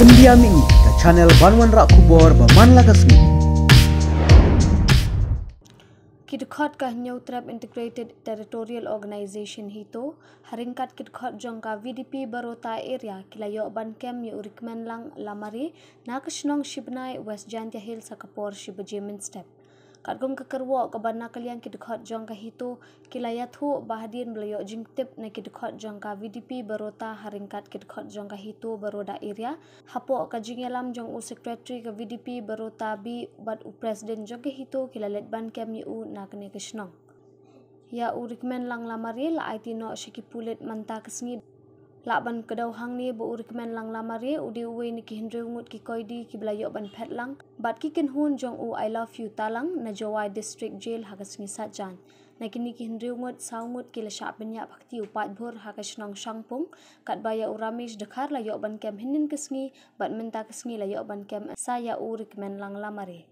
India Mini ke channel Banwan Rak Kubor Baman Lagasmi. Kidkhot ka Trap Integrated Territorial Organization hito haringkat kidkhot jong ka VDP Barota area kilayo ban kem yu rikmen lang lamari nakasnong shibnai West Jantia Hill sa kapor step. Kadgum kekerwo ke bana kalian kidkhot jong ka hito kilayat hu bahadin belayo jingtip na kidkhot jong ka VDP berota haringkat kidkhot jong ka hito beroda area hapo ka jingelam jong u secretary ka VDP berota bi bad u president jong ka hito kilalet ban kem u na kene kesnong ya u rikmen lang lamari la IT no shikipulit manta Laban kedau hang ni bu urik men lang lamari udi uwe ni ki hindre ungut ki koidi ki belayo ban pet lang. Bat ki ken hun jong u I love you talang na jawai district jail hagas ni sajan. Na kini ki hindre ungut saungut ki la syap benya bakti upat bur hagas nong shangpung. Kat baya u ramish dekar la yo ban kem hinin kesngi bat menta kesngi la yo ban kem urik men lang lamari.